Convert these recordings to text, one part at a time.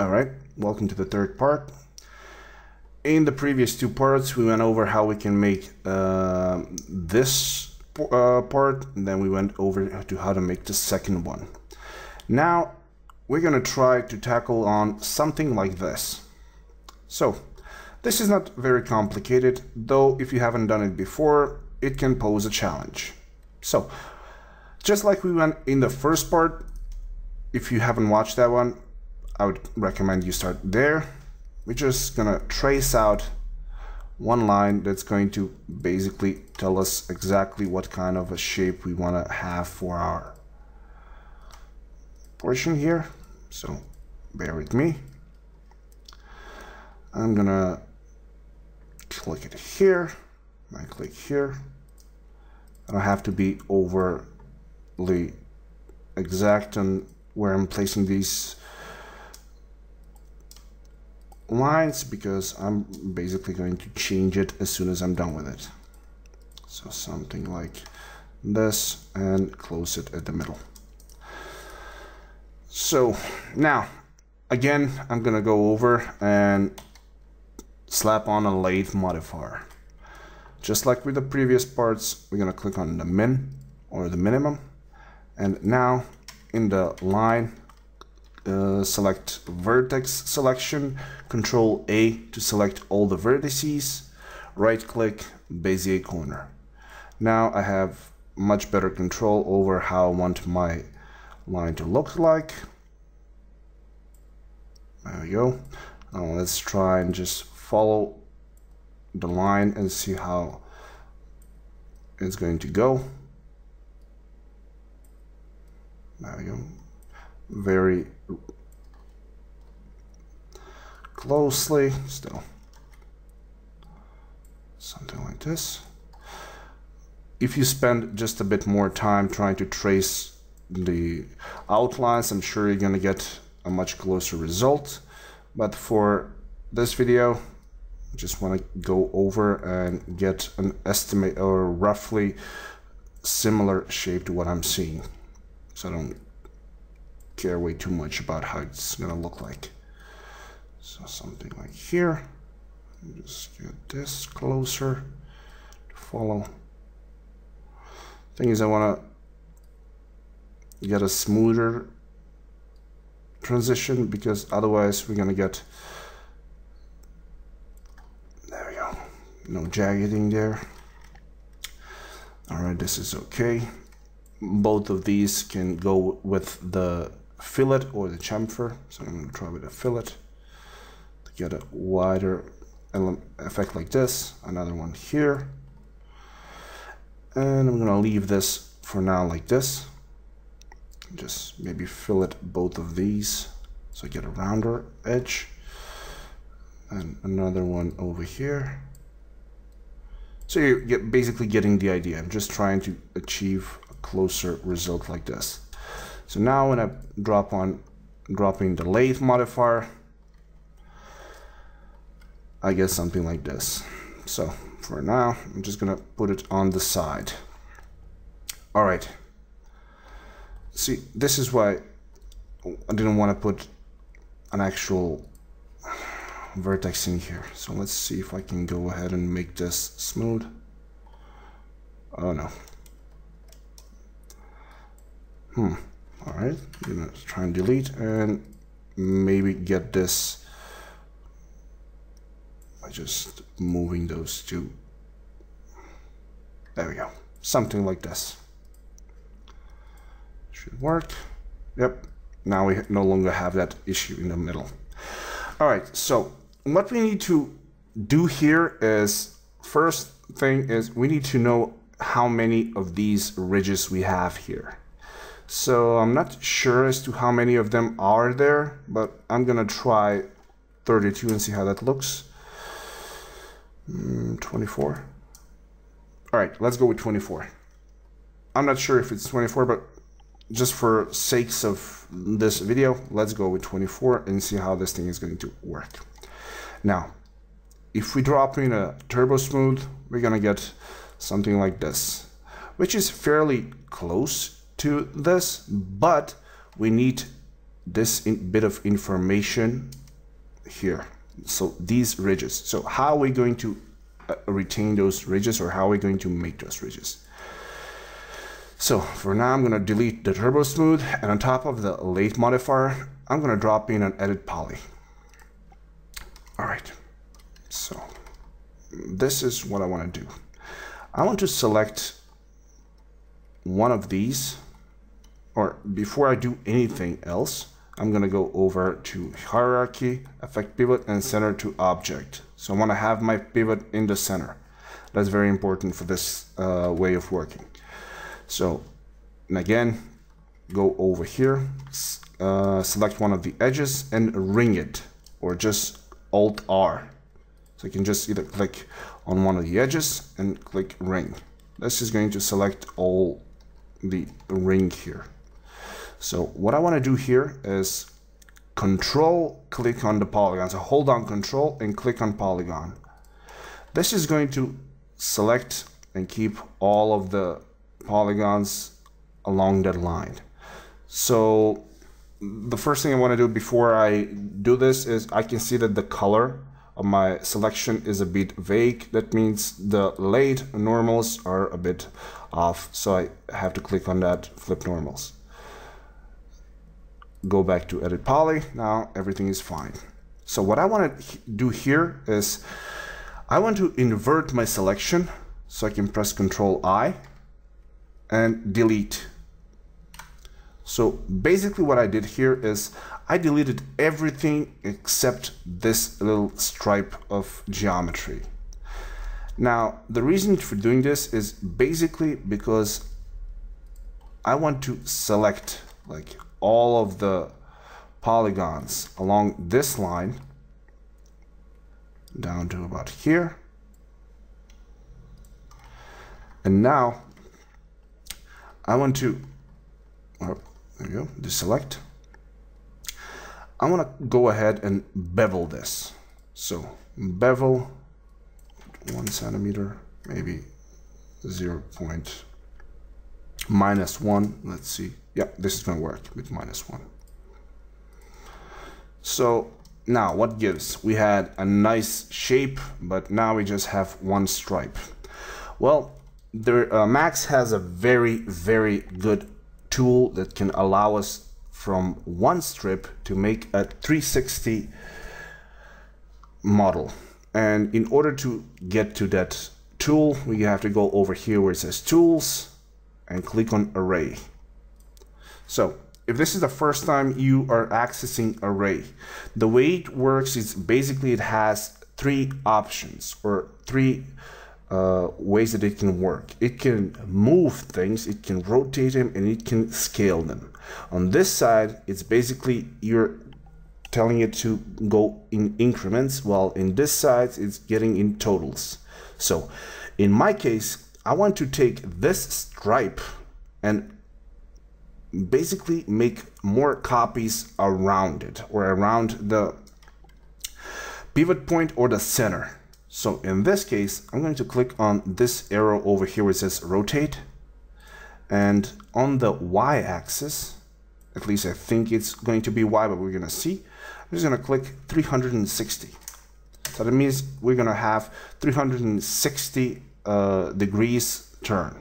Alright, welcome to the third part. In the previous two parts, we went over how we can make uh, this uh, part, and then we went over to how to make the second one. Now, we're to try to tackle on something like this. So, this is not very complicated, though if you haven't done it before, it can pose a challenge. So, just like we went in the first part, if you haven't watched that one, I would recommend you start there. We're just gonna trace out one line that's going to basically tell us exactly what kind of a shape we want to have for our portion here. So bear with me. I'm gonna click it here. I click here. I don't have to be overly exact on where I'm placing these lines because I'm basically going to change it as soon as I'm done with it. So something like this and close it at the middle. So now, again, I'm gonna go over and slap on a lathe modifier. Just like with the previous parts, we're gonna click on the min or the minimum. And now in the line uh, select vertex selection, control A to select all the vertices, right click Bezier corner. Now I have much better control over how I want my line to look like. There we go. Now let's try and just follow the line and see how it's going to go. There we go very closely still something like this. If you spend just a bit more time trying to trace the outlines I'm sure you're gonna get a much closer result. But for this video I just want to go over and get an estimate or roughly similar shape to what I'm seeing. So I don't care way too much about how it's gonna look like. So something like here. Just get this closer to follow. Thing is, I wanna get a smoother transition because otherwise we're gonna get there we go no jaggeding there all right this is okay both of these can go with the fillet or the chamfer. So I'm going to try with a fillet to get a wider effect like this. Another one here. And I'm going to leave this for now like this. Just maybe fillet both of these so I get a rounder edge. And another one over here. So you're get basically getting the idea. I'm just trying to achieve a closer result like this. So now when I drop on dropping the lathe modifier, I get something like this. So for now, I'm just gonna put it on the side. All right. See, this is why I didn't want to put an actual vertex in here. So let's see if I can go ahead and make this smooth. Oh no. Hmm all right I'm gonna try and delete and maybe get this by just moving those two. There we go something like this. Should work. Yep now we no longer have that issue in the middle. All right so what we need to do here is first thing is we need to know how many of these ridges we have here so I'm not sure as to how many of them are there, but I'm gonna try 32 and see how that looks. Mm, 24. All right, let's go with 24. I'm not sure if it's 24, but just for sakes of this video, let's go with 24 and see how this thing is going to work. Now, if we drop in a turbo smooth, we're gonna get something like this, which is fairly close to this, but we need this bit of information here. So these ridges. So how are we going to uh, retain those ridges or how are we going to make those ridges? So for now, I'm going to delete the turbo smooth and on top of the lathe modifier, I'm going to drop in an edit poly. All right, so this is what I want to do. I want to select one of these or before I do anything else, I'm going to go over to hierarchy, affect pivot and center to object. So I want to have my pivot in the center. That's very important for this uh, way of working. So and again, go over here, uh, select one of the edges and ring it or just Alt R. So you can just either click on one of the edges and click ring. This is going to select all the ring here. So what I want to do here is control click on the polygon. So hold on control and click on polygon. This is going to select and keep all of the polygons along that line. So the first thing I want to do before I do this is I can see that the color of my selection is a bit vague. That means the lathe normals are a bit off. So I have to click on that flip normals go back to edit poly. Now everything is fine. So what I want to do here is I want to invert my selection so I can press Control I and delete. So basically what I did here is I deleted everything except this little stripe of geometry. Now the reason for doing this is basically because I want to select like all of the polygons along this line down to about here. And now I want to, oh, there you go, deselect. I want to go ahead and bevel this. So bevel one centimeter, maybe 0 point minus one. Let's see yeah, this is going to work with minus 1. So now what gives? We had a nice shape, but now we just have one stripe. Well, the uh, Max has a very, very good tool that can allow us from one strip to make a 360 model. And in order to get to that tool, we have to go over here where it says Tools and click on Array. So if this is the first time you are accessing Array, the way it works is basically it has three options or three uh, ways that it can work. It can move things, it can rotate them, and it can scale them. On this side, it's basically you're telling it to go in increments, while in this side, it's getting in totals. So in my case, I want to take this stripe and basically make more copies around it or around the pivot point or the center. So in this case, I'm going to click on this arrow over here where it says rotate. And on the y-axis, at least I think it's going to be y, but we're going to see. I'm just going to click 360. So that means we're going to have 360 uh, degrees turn.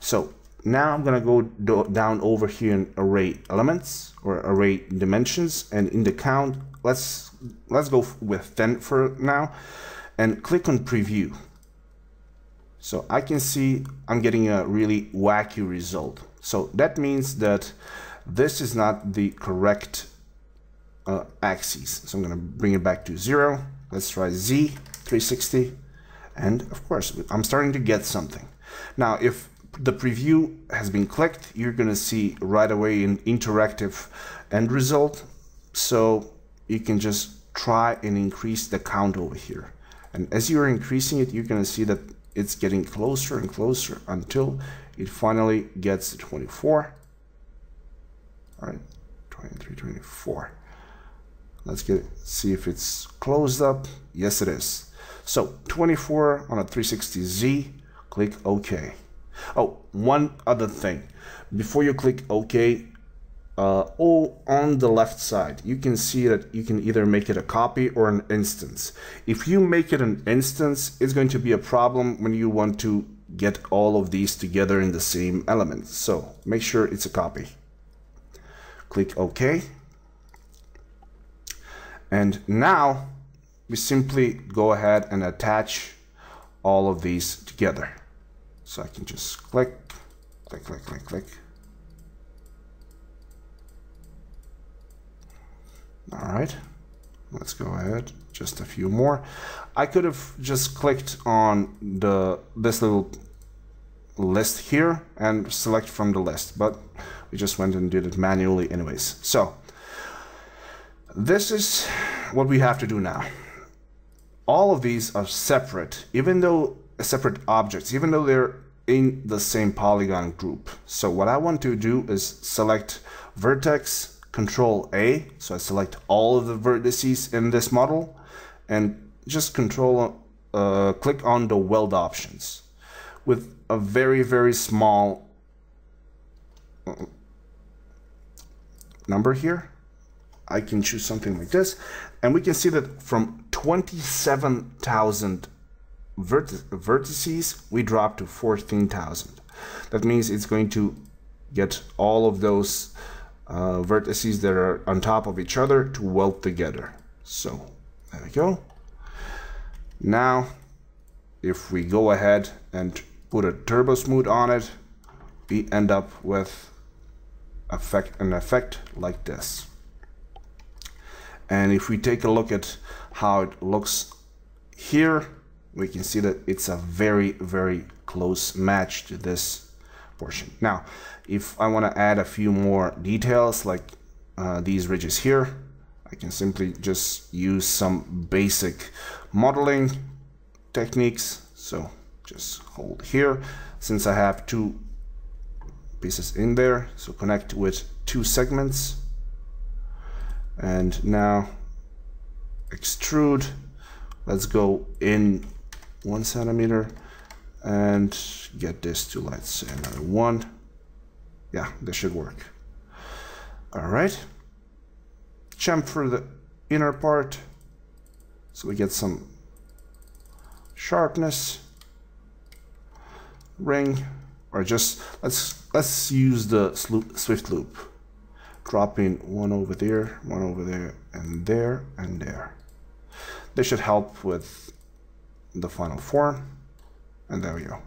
So now I'm gonna go do down over here in array elements or array dimensions and in the count let's let's go with 10 for now and click on preview. So I can see I'm getting a really wacky result. So that means that this is not the correct uh, axis. So I'm gonna bring it back to zero. Let's try Z 360 and of course I'm starting to get something. Now if the preview has been clicked, you're going to see right away an interactive end result. So you can just try and increase the count over here. And as you're increasing it, you're going to see that it's getting closer and closer until it finally gets to 24. All right, 23, 24. Let's get see if it's closed up. Yes, it is. So 24 on a 360Z, click OK. Oh, one other thing. Before you click OK, uh, oh, on the left side, you can see that you can either make it a copy or an instance. If you make it an instance, it's going to be a problem when you want to get all of these together in the same element. So make sure it's a copy. Click OK. And now we simply go ahead and attach all of these together. So I can just click, click, click, click, click. All right, let's go ahead. Just a few more. I could have just clicked on the this little list here and select from the list, but we just went and did it manually anyways. So this is what we have to do now. All of these are separate, even though separate objects, even though they're in the same polygon group. So what I want to do is select vertex Control A, so I select all of the vertices in this model, and just Control uh, click on the weld options with a very very small uh, number here. I can choose something like this, and we can see that from 27,000 vertices, we drop to 14,000. That means it's going to get all of those uh, vertices that are on top of each other to weld together. So there we go. Now, if we go ahead and put a turbo smooth on it, we end up with effect, an effect like this. And if we take a look at how it looks here, we can see that it's a very, very close match to this portion. Now, if I want to add a few more details like uh, these ridges here, I can simply just use some basic modeling techniques. So just hold here. Since I have two pieces in there, so connect with two segments. And now extrude. Let's go in one centimeter and get this to let's say another one yeah, this should work. All right. Chamfer the inner part so we get some sharpness. Ring, or just let's let's use the swift loop. Dropping one over there, one over there, and there, and there. This should help with the final form. And there we go.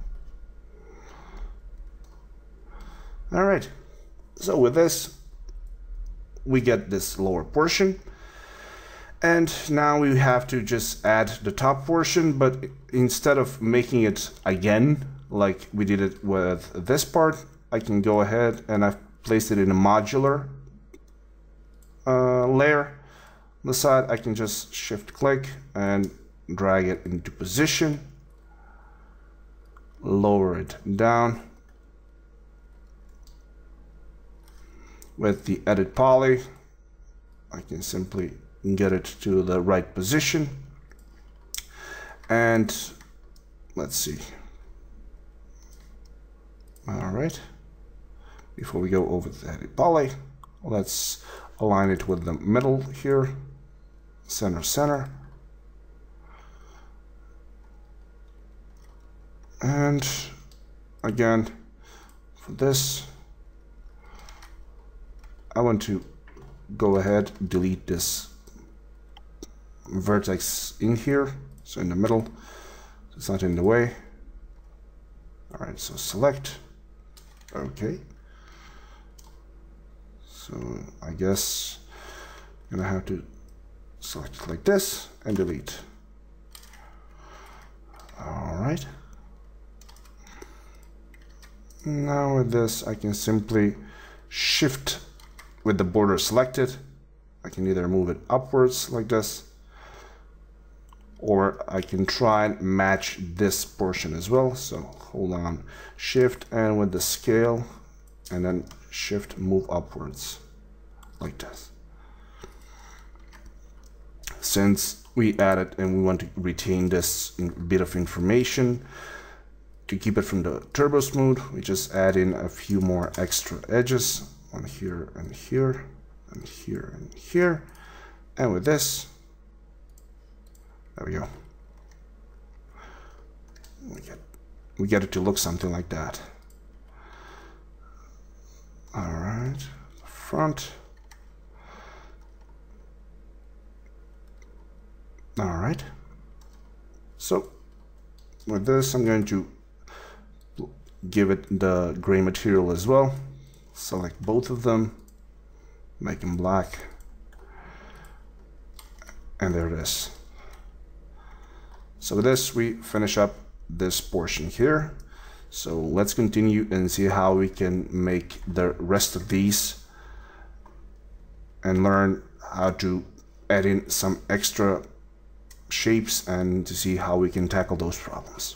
All right, so with this, we get this lower portion. And now we have to just add the top portion, but instead of making it again, like we did it with this part, I can go ahead and I've placed it in a modular uh, layer. On the side, I can just shift click and drag it into position, lower it down, with the edit poly. I can simply get it to the right position. And let's see. All right. Before we go over the edit poly let's align it with the middle here center center and again for this I want to go ahead delete this vertex in here. So in the middle it's not in the way. All right so select. Okay. So I guess I'm gonna have to select like this and delete. All right now with this I can simply shift with the border selected, I can either move it upwards like this, or I can try and match this portion as well. So hold on, shift and with the scale, and then shift move upwards like this. Since we added and we want to retain this bit of information, to keep it from the turbo smooth, we just add in a few more extra edges one here and here and here and here. And with this, there we go. We get, we get it to look something like that. All right, front. All right. So with this, I'm going to give it the gray material as well. Select both of them, make them black. And there it is. So with this, we finish up this portion here. So let's continue and see how we can make the rest of these and learn how to add in some extra shapes and to see how we can tackle those problems.